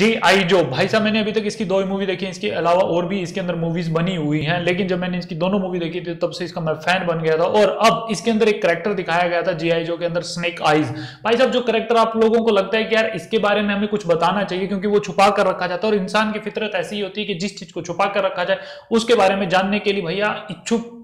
जी आई जो, भाई साहब, मैंने अभी तक इसकी दो ही मूवी देखी है, इसके अलावा और भी इसके अंदर मूवीज़ बनी हुई हैं, लेकिन जब मैंने इसकी दोनों मूवी देखी थी, तब से इसका मैं फ़ैन बन गया था और अब इसके अंदर एक करेक्टर दिखाया गया था जी आई जो के अंदर स्नेक आईज भाई साहब, जो करेक्टर आप लोगों को लगता है कि यार इसके बारे में हमें कुछ बताना चाहिए, क्योंकि वो छुपा कर रखा जाता है और इंसान की फितरत ऐसी ही होती है कि जिस चीज़ को छुपा कर रखा जाए, उसके बारे में जानने के लिए, भैया, इच्छुक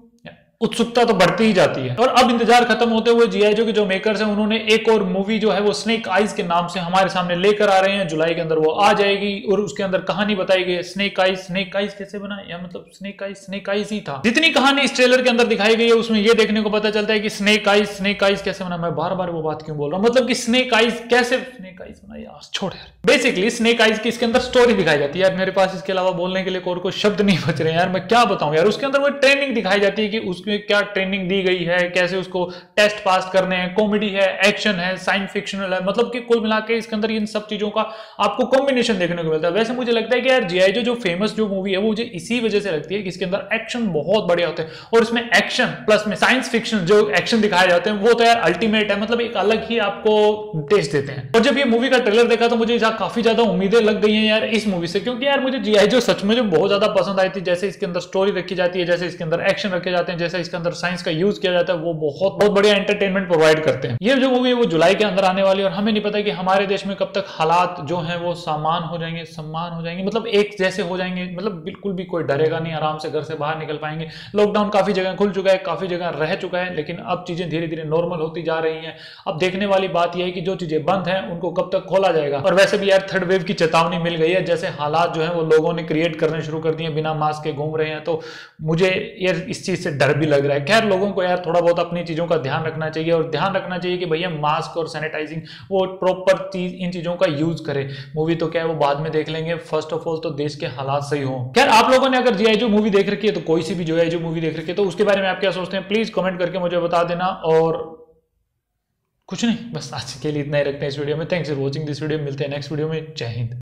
उत्सुकता तो बढ़ती ही जाती है। और अब इंतज़ार खत्म होते हुए जीआई जो के जो मेकर्स हैं, उन्होंने एक और मूवी जो है, वो स्नेक आइज़ के नाम से हमारे सामने लेकर आ रहे हैं। जुलाई के अंदर वो आ जाएगी और उसके अंदर कहानी बताई गई है। स्नेक आइज़ स्नेक आइज़ कैसे बना? या मतलब स्नेक आइज़ स्नेक आइज़ ही था। जितनी कहानी इस ट्रेलर के अंदर दिखाई गई है, उसमें यह देखने को पता चलता है कि स्नेक आइज़ स्नेक आइज़ कैसे बना? मैं बार बार वो बात क्यों बोल रहा हूँ? मतलब कि स्नेक आइज़ कैसे स्नेक आइज़ बना? यार छोड़ यार। बेसिकली स्नेक आइज़ की इसके अंदर स्टोरी दिखाई जाती है। यार, मेरे पास इसके अलावा बोलने के लिए और कोई शब्द नहीं बच रहे यार, मैं क्या बताऊँ? यार, उसके अंदर वो ट्रेनिंग दिखाई जाती है कि उसमें क्या ट्रेनिंग दी गई है, कैसे उसको टेस्ट पास करने हैं कॉमेडी है एक्शन है साइंस फिक्शनल है मतलब कि कुल मिला इसके अंदर इन सब चीज़ों का आपको कॉम्बिनेशन देखने को मिलता है। वैसे मुझे लगता है कि यार जीआई जो जो फ़ेमस जो मूवी है, वो मुझे इसी वजह से लगती है कि इसके अंदर एक्शन बहुत बढ़िया होते हैं। और इसमें एक्शन प्लस में साइंस फिक्शन जो एक्शन दिखाए जाते हैं, वो तो यार अल्टीमेट है मतलब एक अलग ही आपको टेस्ट देते हैं। और जब ये मूवी का ट्रेलर देखा तो मुझे काफ़ी ज़्यादा उम्मीदें लग गई हैं यार इस मूवी से, क्योंकि यार मुझे जीआई जो सच में जो बहुत ज़्यादा पसंद आई थी, जैसे इसके अंदर स्टोरी रखी जाती है, जैसे इसके अंदर एक्शन रखे जाते हैं, जैसे इसके अंदर साइंस का यूज़ किया जाता है, वो बहुत बहुत बढ़िया एंटरटेनमेंट प्रोवाइड करते हैं। ये जो मूवी है वो जुलाई के अंदर आने वाली है और हमें नहीं पता कि हमारे देश में कब तक हालात जो है, वो सामान हो जाएँगे, सम्मान हो जाएँगे। मतलब एक जैसे हो जाएँगे मतलब बिल्कुल भी कोई डरेगा नहीं, आराम से घर से बाहर निकल पाएँगे। लॉकडाउन काफ़ी जगह खुल चुका है, काफ़ी जगह रह चुका है, लेकिन अब चीज़ें धीरे धीरे नॉर्मल होती जा रही है। अब देखने वाली बात यह है कि जो चीज़ें बंद है, उनको कब तक खोला जाएगा? और वैसे भी यार थर्ड वेव की चेतावनी मिल गई है, जैसे हालात जो है, वो लोगों ने क्रिएट करने शुरू कर दिए बिना मास्क के घूम रहे हैं। तो मुझे यार इस चीज़ से डर भी लग रहा है। खैर, लोगों को यार थोड़ा बहुत अपनी चीज़ों का ध्यान रखना चाहिए और ध्यान रखना चाहिए कि भैया मास्क और सैनिटाइजिंग वो प्रॉपर चीज़, इन चीज़ों का यूज़ करे। मूवी तो क्या है, वो बाद में देख लेंगे। फ़र्स्ट ऑफ़ ऑल तो देश के हालात सही हो। खैर, आप लोगों ने अगर जी जो मूवी देख रखी है तो कोई सी भी जो है जो मूवी देख रखी है तो उसके बारे में आप क्या सोचते हैं? प्लीज़ कमेंट करके मुझे बता देना और कुछ नहीं, बस आज के लिए इतना ही रखते हैं इस वीडियो में। Thanks for watching this video मिलते हैं नेक्स्ट वीडियो में। जय हिंद।